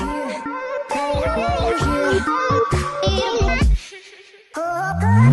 Oh, God.